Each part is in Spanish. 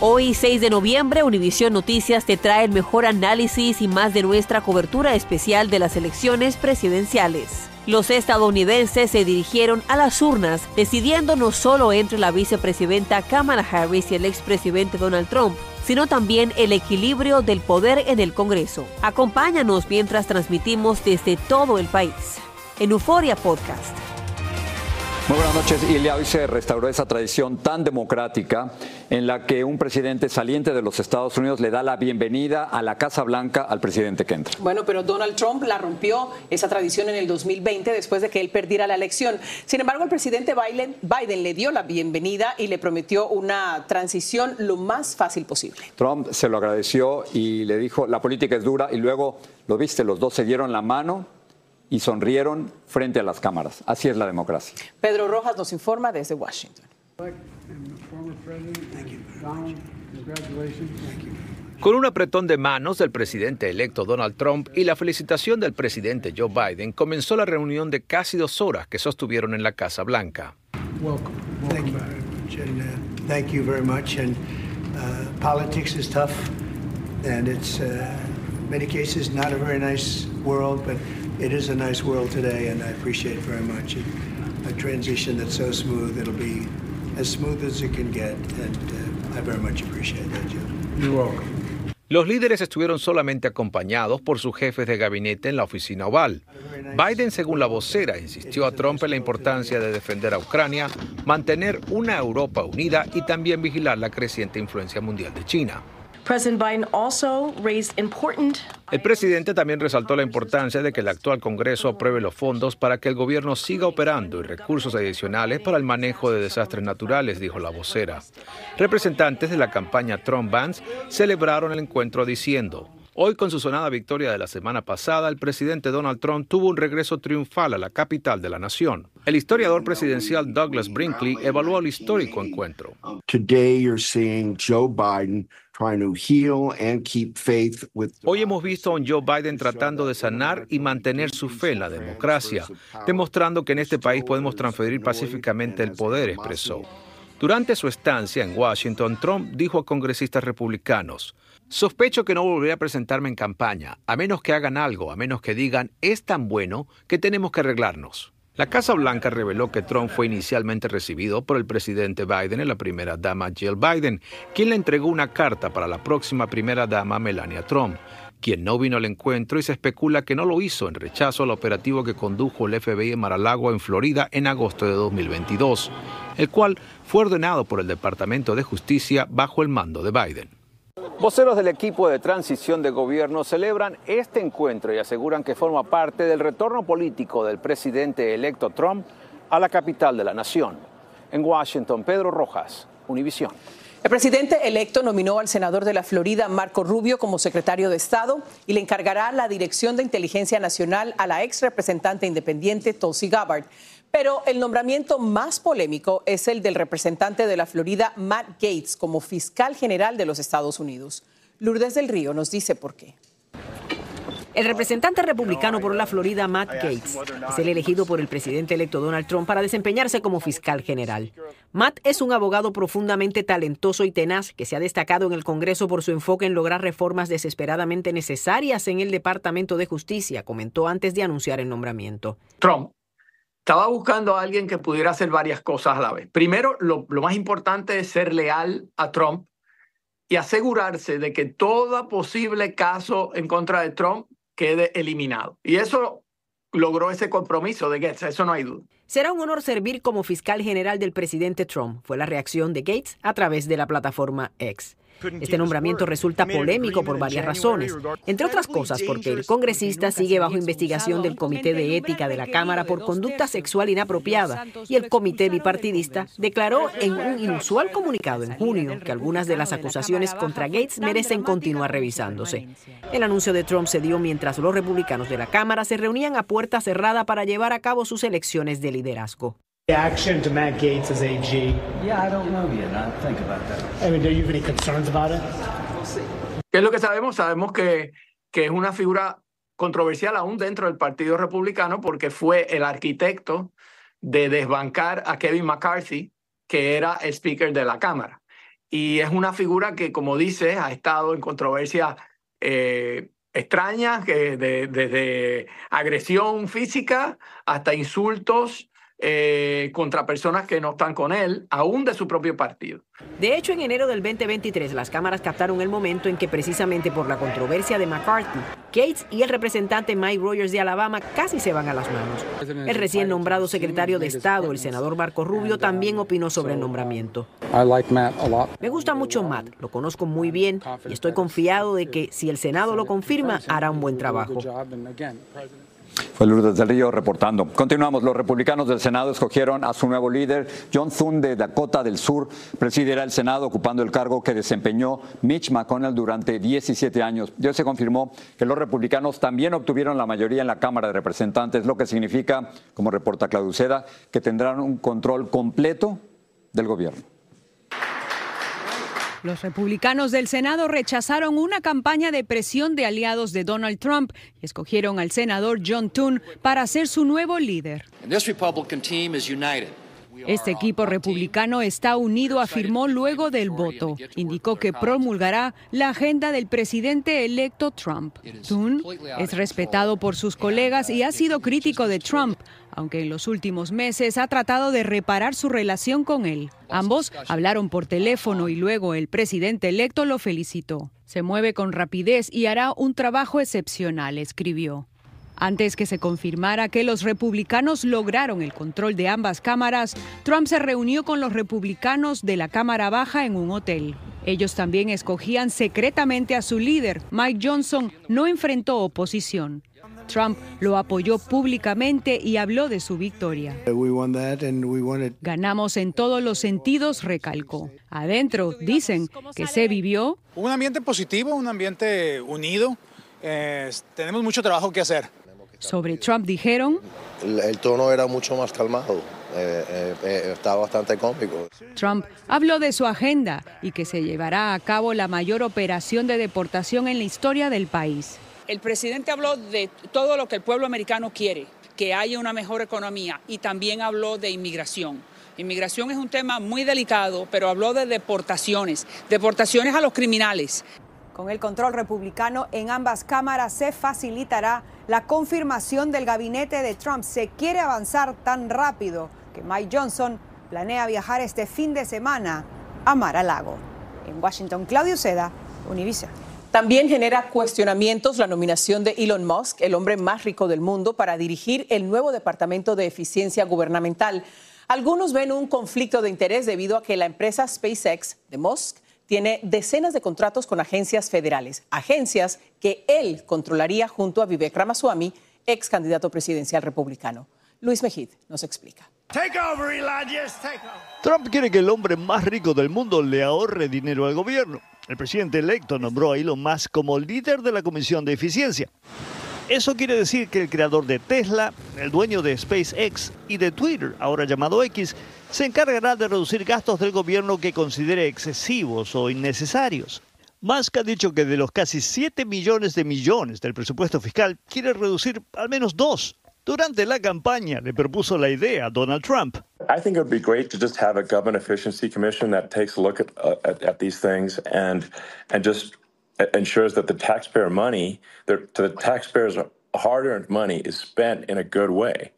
Hoy, 6 de noviembre, Univisión Noticias te trae el mejor análisis y más de nuestra cobertura especial de las elecciones presidenciales. Los estadounidenses se dirigieron a las urnas decidiendo no solo entre la vicepresidenta Kamala Harris y el expresidente Donald Trump, sino también el equilibrio del poder en el Congreso. Acompáñanos mientras transmitimos desde todo el país. En Euforia Podcast. Muy buenas noches. Y hoy se restauró esa tradición tan democrática en la que un presidente saliente de los Estados Unidos le da la bienvenida a la Casa Blanca al presidente que entra. Bueno, pero Donald Trump la rompió esa tradición en el 2020 después de que él perdiera la elección. Sin embargo, el presidente Biden, Biden le dio la bienvenida y le prometió una transición lo más fácil posible. Trump se lo agradeció y le dijo, la política es dura y luego, lo viste, los dos se dieron la mano y sonrieron frente a las cámaras. Así es la democracia. Pedro Rojas nos informa desde Washington. Con un apretón de manos del presidente electo Donald Trump y la felicitación del presidente Joe Biden, comenzó la reunión de casi dos horas que sostuvieron en la Casa Blanca. It is a nice world today, and I appreciate very much it. a transition that's so smooth. It'll be as smooth as it can get, and uh, I very much appreciate that, Joe. You're welcome. Los líderes estuvieron solamente acompañados por sus jefes de gabinete en la oficina oval. Biden, según la vocera, insistió a Trump en la importancia de defender a Ucrania, mantener una Europa unida y también vigilar la creciente influencia mundial de China. El presidente también resaltó la importancia de que el actual Congreso apruebe los fondos para que el gobierno siga operando y recursos adicionales para el manejo de desastres naturales, dijo la vocera. Representantes de la campaña Trump-Vance celebraron el encuentro diciendo, Hoy, con su sonada victoria de la semana pasada, el presidente Donald Trump tuvo un regreso triunfal a la capital de la nación. El historiador presidencial Douglas Brinkley evaluó el histórico encuentro. Hoy hemos visto a un Joe Biden tratando de sanar y mantener su fe en la democracia, demostrando que en este país podemos transferir pacíficamente el poder, expresó. Durante su estancia en Washington, Trump dijo a congresistas republicanos, Sospecho que no volveré a presentarme en campaña, a menos que hagan algo, a menos que digan, es tan bueno que tenemos que arreglarnos. La Casa Blanca reveló que Trump fue inicialmente recibido por el presidente Biden y la primera dama Jill Biden, quien le entregó una carta para la próxima primera dama Melania Trump, quien no vino al encuentro y se especula que no lo hizo en rechazo al operativo que condujo el FBI en Mar-a-Lago, en Florida, en agosto de 2022, el cual fue ordenado por el Departamento de Justicia bajo el mando de Biden. Voceros del equipo de transición de gobierno celebran este encuentro y aseguran que forma parte del retorno político del presidente electo Trump a la capital de la nación. En Washington, Pedro Rojas, Univisión. El presidente electo nominó al senador de la Florida, Marco Rubio, como secretario de Estado y le encargará la dirección de inteligencia nacional a la ex representante independiente Tulsi Gabbard. Pero el nombramiento más polémico es el del representante de la Florida, Matt Gates, como fiscal general de los Estados Unidos. Lourdes del Río nos dice por qué. El representante republicano por la Florida, Matt Gates, es el elegido por el presidente electo Donald Trump para desempeñarse como fiscal general. Matt es un abogado profundamente talentoso y tenaz que se ha destacado en el Congreso por su enfoque en lograr reformas desesperadamente necesarias en el Departamento de Justicia, comentó antes de anunciar el nombramiento. Trump estaba buscando a alguien que pudiera hacer varias cosas a la vez. Primero, lo, más importante es ser leal a Trump y asegurarse de que todo posible caso en contra de Trump quede eliminado. Y eso logró ese compromiso de Gates, eso no hay duda. Será un honor servir como fiscal general del presidente Trump, fue la reacción de Gates a través de la plataforma X. Este nombramiento resulta polémico por varias razones, entre otras cosas porque el congresista sigue bajo investigación del Comité de Ética de la Cámara por conducta sexual inapropiada y el Comité Bipartidista declaró en un inusual comunicado en junio que algunas de las acusaciones contra Gates merecen continuar revisándose. El anuncio de Trump se dio mientras los republicanos de la Cámara se reunían a puerta cerrada para llevar a cabo sus elecciones de liderazgo. Reaction to Matt Gates as AG. Yeah, I don't know yet. I think about that. I mean, do you have any concerns about it? ¿Qué es lo que sabemos? Sabemos que, que es una figura controversial aún dentro del Partido Republicano porque fue el arquitecto de desbancar a Kevin McCarthy, que era el speaker de la Cámara. y es una figura que, como dices, ha estado en controversias eh, extrañas, que desde agresión física hasta insultos eh, contra personas que no están con él, aún de su propio partido. De hecho, en enero del 2023, las cámaras captaron el momento en que precisamente por la controversia de McCarthy, Gates y el representante Mike Rogers de Alabama casi se van a las manos. El recién nombrado secretario de Estado, el senador Marco Rubio, también opinó sobre el nombramiento. Me gusta mucho Matt, lo conozco muy bien y estoy confiado de que si el Senado lo confirma, hará un buen trabajo. Fue Lourdes del Río reportando. Continuamos. Los republicanos del Senado escogieron a su nuevo líder, John Thune de Dakota del Sur. Presidirá el Senado ocupando el cargo que desempeñó Mitch McConnell durante 17 años. Ya se confirmó que los republicanos también obtuvieron la mayoría en la Cámara de Representantes, lo que significa, como reporta Claudio que tendrán un control completo del gobierno. Los republicanos del Senado rechazaron una campaña de presión de aliados de Donald Trump y escogieron al senador John Thune para ser su nuevo líder. Este equipo republicano está unido, afirmó luego del voto. Indicó que promulgará la agenda del presidente electo Trump. Thune es respetado por sus colegas y ha sido crítico de Trump, aunque en los últimos meses ha tratado de reparar su relación con él. Ambos hablaron por teléfono y luego el presidente electo lo felicitó. Se mueve con rapidez y hará un trabajo excepcional, escribió. Antes que se confirmara que los republicanos lograron el control de ambas cámaras, Trump se reunió con los republicanos de la Cámara Baja en un hotel. Ellos también escogían secretamente a su líder. Mike Johnson no enfrentó oposición. Trump lo apoyó públicamente y habló de su victoria. Ganamos en todos los sentidos, recalcó. Adentro dicen que se vivió un ambiente positivo, un ambiente unido. tenemos mucho trabajo que hacer. Sobre Trump dijeron... El, tono era mucho más calmado. Eh, eh, eh, estaba bastante cómico. Trump habló de su agenda y que se llevará a cabo la mayor operación de deportación en la historia del país. El presidente habló de todo lo que el pueblo americano quiere, que haya una mejor economía y también habló de inmigración. Inmigración es un tema muy delicado, pero habló de deportaciones, deportaciones a los criminales. Con el control republicano en ambas cámaras se facilitará la confirmación del gabinete de Trump. Se quiere avanzar tan rápido que Mike Johnson planea viajar este fin de semana a Mar-a-Lago. En Washington, Claudio Seda, Univision. También genera cuestionamientos la nominación de Elon Musk, el hombre más rico del mundo, para dirigir el nuevo Departamento de Eficiencia Gubernamental. Algunos ven un conflicto de interés debido a que la empresa SpaceX de Musk tiene decenas de contratos con agencias federales, agencias que él controlaría junto a Vivek Ramaswamy, ex candidato presidencial republicano. Luis Mejid nos explica. Trump quiere que el hombre más rico del mundo le ahorre dinero al gobierno. El presidente electo nombró a Elon Musk como líder de la Comisión de Eficiencia. Eso quiere decir que el creador de Tesla, el dueño de SpaceX y de Twitter, ahora llamado X, se encargará de reducir gastos del gobierno que considere excesivos o innecesarios. Musk ha dicho que de los casi 7 millones de millones del presupuesto fiscal quiere reducir al menos dos. Durante la campaña le propuso la idea a Donald Trump. I think it would be great to just have a government efficiency commission that takes a look at, uh, at, at, these things and and just ensures that the taxpayer money, the, the taxpayers' hard-earned money, is spent in a good way.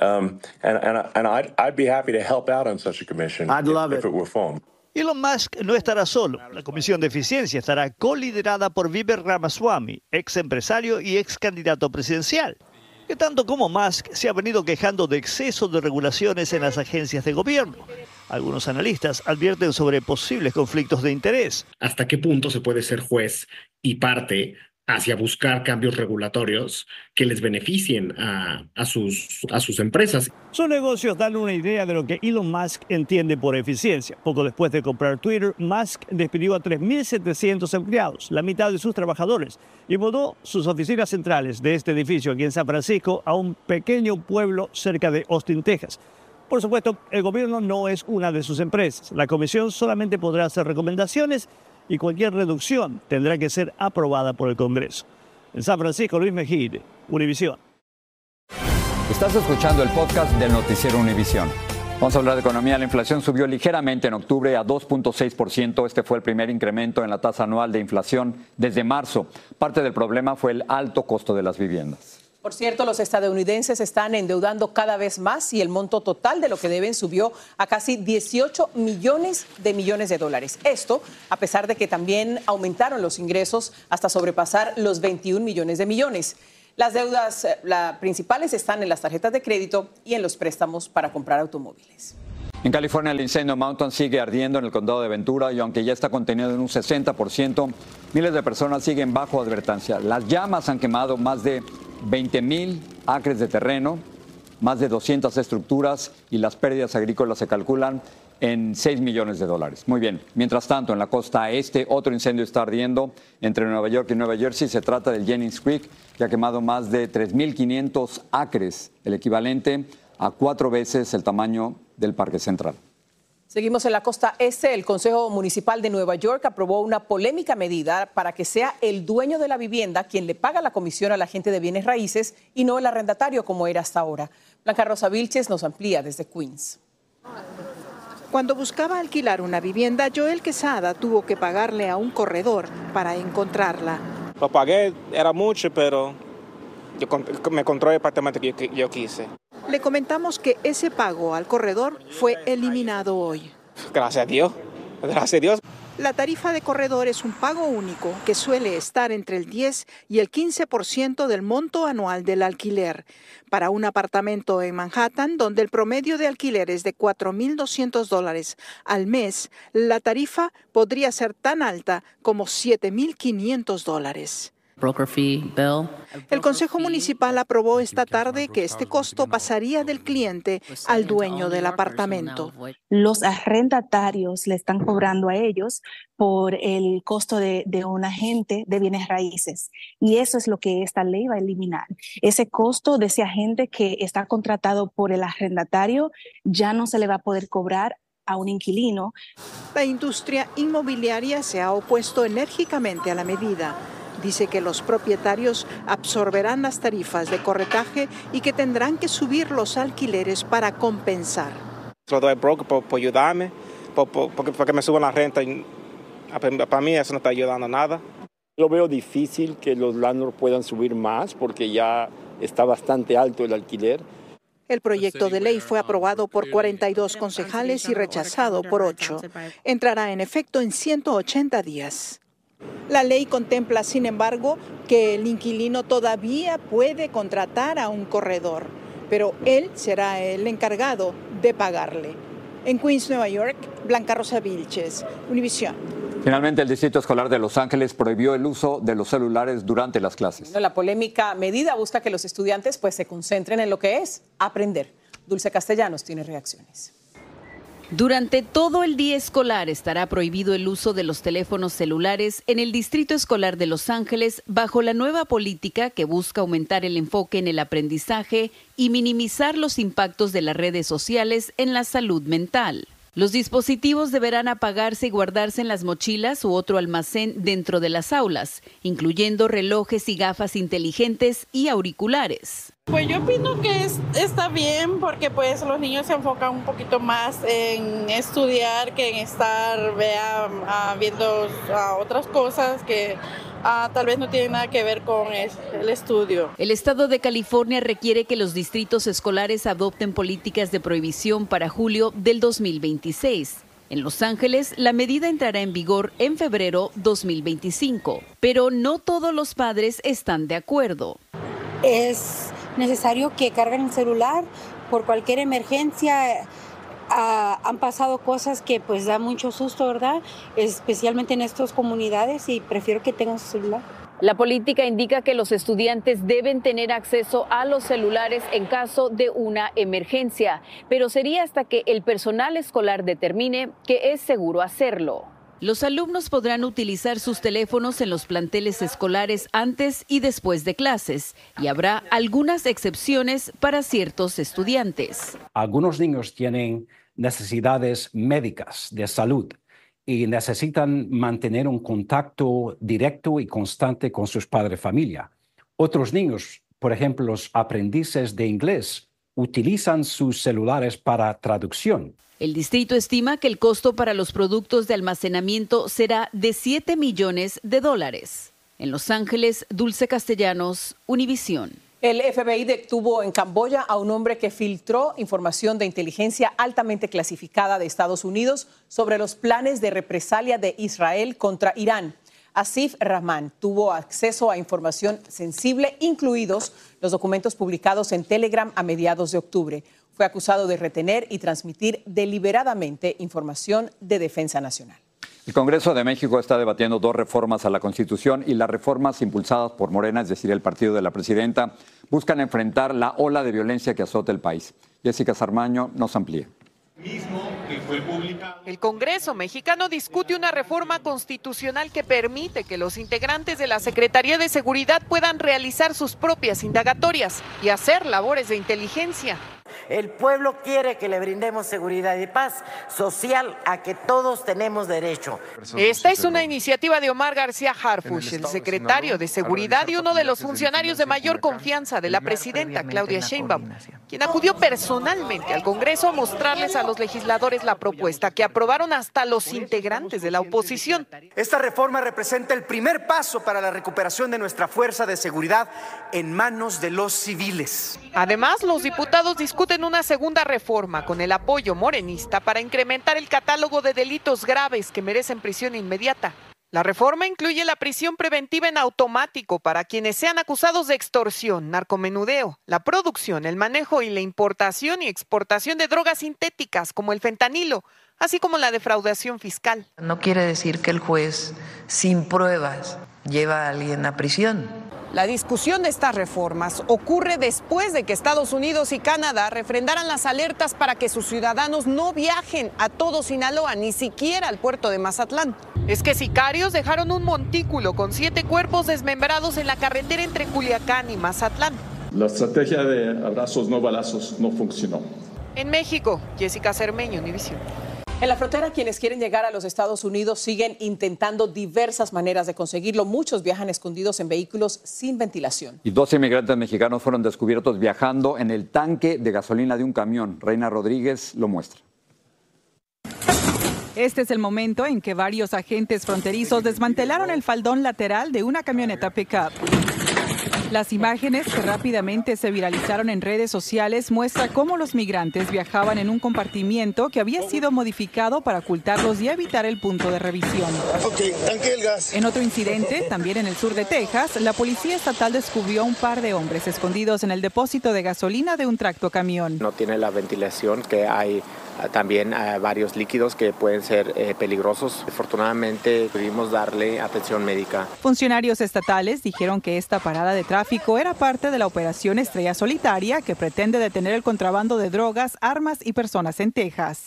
Um, and and, and I'd, I'd be happy to help out on such a commission I'd love if, it. if it were formed. Elon Musk no estará solo. La Comisión de Eficiencia estará coliderada por Vivek Ramaswamy, ex empresario y ex candidato presidencial que tanto como Musk se ha venido quejando de exceso de regulaciones en las agencias de gobierno. Algunos analistas advierten sobre posibles conflictos de interés. ¿Hasta qué punto se puede ser juez y parte hacia buscar cambios regulatorios que les beneficien a, sus, a sus empresas. Sus negocios dan una idea de lo que Elon Musk entiende por eficiencia. Poco después de comprar Twitter, Musk despidió a 3.700 empleados, la mitad de sus trabajadores, y mudó sus oficinas centrales de este edificio aquí en San Francisco a un pequeño pueblo cerca de Austin, Texas. Por supuesto, el gobierno no es una de sus empresas. La comisión solamente podrá hacer recomendaciones y cualquier reducción tendrá que ser aprobada por el Congreso. En San Francisco, Luis Mejide, Univisión. Estás escuchando el podcast del noticiero Univisión. Vamos a hablar de economía. La inflación subió ligeramente en octubre a 2.6%. Este fue el primer incremento en la tasa anual de inflación desde marzo. Parte del problema fue el alto costo de las viviendas. Por cierto, los estadounidenses están endeudando cada vez más y el monto total de lo que deben subió a casi 18 millones de millones de dólares. Esto a pesar de que también aumentaron los ingresos hasta sobrepasar los 21 millones de millones. Las deudas eh, principales están en las tarjetas de crédito y en los préstamos para comprar automóviles. En California el incendio Mountain sigue ardiendo en el condado de Ventura y aunque ya está contenido en un 60%, miles de personas siguen bajo advertencia. Las llamas han quemado más de 20 mil acres de terreno, más de 200 estructuras y las pérdidas agrícolas se calculan en 6 millones de dólares. Muy bien. Mientras tanto, en la costa este, otro incendio está ardiendo entre Nueva York y Nueva Jersey. Se trata del Jennings Creek, que ha quemado más de 3.500 acres, el equivalente a cuatro veces el tamaño del Parque Central. Seguimos en la costa este. El Consejo Municipal de Nueva York aprobó una polémica medida para que sea el dueño de la vivienda quien le paga la comisión a la gente de bienes raíces y no el arrendatario como era hasta ahora. Blanca Rosa Vilches nos amplía desde Queens. Cuando buscaba alquilar una vivienda, Joel Quesada tuvo que pagarle a un corredor para encontrarla. Lo pagué, era mucho, pero yo me encontró el apartamento que yo, quise. Le comentamos que ese pago al corredor fue eliminado hoy. Gracias a Dios, gracias a Dios. La tarifa de corredor es un pago único que suele estar entre el 10 y el 15% del monto anual del alquiler. Para un apartamento en Manhattan, donde el promedio de alquiler es de 4.200 dólares al mes, la tarifa podría ser tan alta como 7.500 dólares. El Consejo Municipal aprobó esta tarde que este costo pasaría del cliente al dueño del apartamento. Los arrendatarios le están cobrando a ellos por el costo de, un agente de bienes raíces. Y eso es lo que esta ley va a eliminar. Ese costo de ese agente que está contratado por el arrendatario ya no se le va a poder cobrar a un inquilino. La industria inmobiliaria se ha opuesto enérgicamente a la medida Dice que los propietarios absorberán las tarifas de corretaje y que tendrán que subir los alquileres para compensar. Lo doy broker por, ayudarme, porque, me suban la renta. Para mí eso no está ayudando a nada. Lo veo difícil que los landlords puedan subir más porque ya está bastante alto el alquiler. El proyecto de ley fue aprobado por 42 concejales y rechazado por 8. Entrará en efecto en 180 días. La ley contempla, sin embargo, que el inquilino todavía puede contratar a un corredor, pero él será el encargado de pagarle. En Queens, Nueva York, Blanca Rosa Vilches, Univisión. Finalmente, el Distrito Escolar de Los Ángeles prohibió el uso de los celulares durante las clases. La polémica medida busca que los estudiantes pues, se concentren en lo que es aprender. Dulce Castellanos tiene reacciones. Durante todo el día escolar estará prohibido el uso de los teléfonos celulares en el Distrito Escolar de Los Ángeles bajo la nueva política que busca aumentar el enfoque en el aprendizaje y minimizar los impactos de las redes sociales en la salud mental. Los dispositivos deberán apagarse y guardarse en las mochilas u otro almacén dentro de las aulas, incluyendo relojes y gafas inteligentes y auriculares. Pues yo opino que está bien porque pues los niños se enfocan un poquito más en estudiar que en estar vea, ah, viendo ah, otras cosas que Ah, tal vez no tiene nada que ver con el estudio. El estado de California requiere que los distritos escolares adopten políticas de prohibición para julio del 2026. En Los Ángeles, la medida entrará en vigor en febrero 2025, pero no todos los padres están de acuerdo. Es necesario que carguen el celular por cualquier emergencia han pasado cosas que pues da mucho susto, ¿verdad? Especialmente en estas comunidades y prefiero que tengan su celular. La política indica que los estudiantes deben tener acceso a los celulares en caso de una emergencia, pero sería hasta que el personal escolar determine que es seguro hacerlo. Los alumnos podrán utilizar sus teléfonos en los planteles escolares antes y después de clases y habrá algunas excepciones para ciertos estudiantes. Algunos niños tienen necesidades médicas de salud y necesitan mantener un contacto directo y constante con sus padres familia. Otros niños, por ejemplo, los aprendices de inglés, utilizan sus celulares para traducción. El distrito estima que el costo para los productos de almacenamiento será de 7 millones de dólares. En Los Ángeles, Dulce Castellanos, Univisión. El FBI detuvo en Camboya a un hombre que filtró información de inteligencia altamente clasificada de Estados Unidos sobre los planes de represalia de Israel contra Irán. Asif Rahman tuvo acceso a información sensible, incluidos los documentos publicados en Telegram a mediados de octubre. Fue acusado de retener y transmitir deliberadamente información de defensa nacional. El Congreso de México está debatiendo dos reformas a la Constitución y las reformas impulsadas por Morena, es decir, el partido de la presidenta, buscan enfrentar la ola de violencia que azota el país. Jessica Sarmaño nos amplía. El Congreso mexicano discute una reforma constitucional que permite que los integrantes de la Secretaría de Seguridad puedan realizar sus propias indagatorias y hacer labores de inteligencia. El pueblo quiere que le brindemos seguridad y paz social a que todos tenemos derecho. Esta es una iniciativa de Omar García Harfush, el secretario de Seguridad y uno de los funcionarios de mayor confianza de la presidenta Claudia Sheinbaum, quien acudió personalmente al Congreso a mostrarles a los legisladores la propuesta que aprobaron hasta los integrantes de la oposición. Esta reforma representa el primer paso para la recuperación de nuestra fuerza de seguridad en manos de los civiles. Además, los diputados discuten una segunda reforma con el apoyo morenista para incrementar el catálogo de delitos graves que merecen prisión inmediata. La reforma incluye la prisión preventiva en automático para quienes sean acusados de extorsión, narcomenudeo, la producción, el manejo y la importación y exportación de drogas sintéticas como el fentanilo, así como la defraudación fiscal. No quiere decir que el juez, sin pruebas, lleva a alguien a prisión. La discusión de estas reformas ocurre después de que Estados Unidos y Canadá refrendaran las alertas para que sus ciudadanos no viajen a todo Sinaloa, ni siquiera al puerto de Mazatlán. Es que sicarios dejaron un montículo con siete cuerpos desmembrados en la carretera entre Culiacán y Mazatlán. La estrategia de abrazos no balazos no funcionó. En México, Jessica Cermeño, Univisión. En la frontera, quienes quieren llegar a los Estados Unidos siguen intentando diversas maneras de conseguirlo. Muchos viajan escondidos en vehículos sin ventilación. Y dos inmigrantes mexicanos fueron descubiertos viajando en el tanque de gasolina de un camión. Reina Rodríguez lo muestra. Este es el momento en que varios agentes fronterizos desmantelaron el faldón lateral de una camioneta pickup. Las imágenes que rápidamente se viralizaron en redes sociales muestran cómo los migrantes viajaban en un compartimiento que había sido modificado para ocultarlos y evitar el punto de revisión. En otro incidente, también en el sur de Texas, la policía estatal descubrió un par de hombres escondidos en el depósito de gasolina de un tracto camión. No tiene la ventilación que hay también varios líquidos que pueden ser eh, peligrosos. Afortunadamente pudimos darle atención médica. Funcionarios estatales dijeron que esta parada de tráfico era parte de la operación Estrella Solitaria que pretende detener el contrabando de drogas, armas y personas en Texas.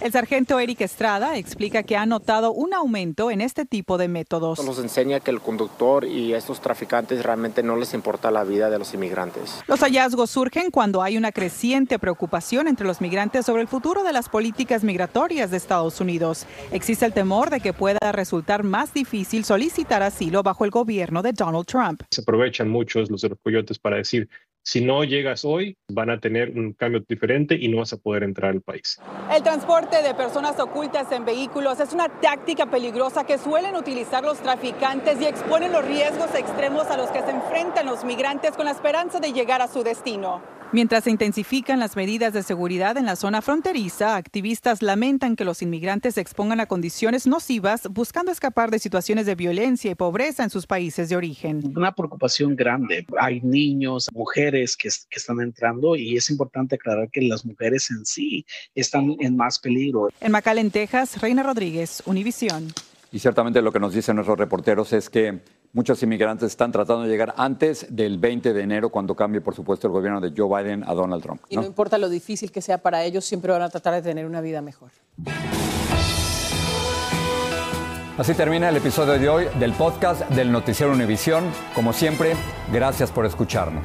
El sargento Eric Estrada explica que ha notado un aumento en este tipo de métodos. Nos enseña que el conductor y estos traficantes realmente no les importa la vida de los inmigrantes. Los hallazgos surgen cuando hay una creciente preocupación entre los migrantes sobre el futuro de las políticas migratorias de Estados Unidos. Existe el temor de que pueda resultar más difícil solicitar asilo bajo el gobierno de Donald Trump. Se aprovechan muchos los de los coyotes para decir, si no llegas hoy, van a tener un cambio diferente y no vas a poder entrar al país. El transporte de personas ocultas en vehículos es una táctica peligrosa que suelen utilizar los traficantes y exponen los riesgos extremos a los que se enfrentan los migrantes con la esperanza de llegar a su destino. Mientras se intensifican las medidas de seguridad en la zona fronteriza, activistas lamentan que los inmigrantes se expongan a condiciones nocivas buscando escapar de situaciones de violencia y pobreza en sus países de origen. Una preocupación grande. Hay niños, mujeres que, que están entrando y es importante aclarar que las mujeres en sí están en más peligro. En McAllen, Texas, Reina Rodríguez, Univisión. Y ciertamente lo que nos dicen nuestros reporteros es que muchos inmigrantes están tratando de llegar antes del 20 de enero, cuando cambie, por supuesto, el gobierno de Joe Biden a Donald Trump. Y no importa lo difícil que sea para ellos, siempre van a tratar de tener una vida mejor. Así termina el episodio de hoy del podcast del Noticiero Univisión. Como siempre, gracias por escucharnos.